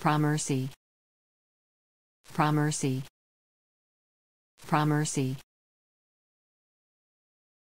Promercy. Promercy. Promercy.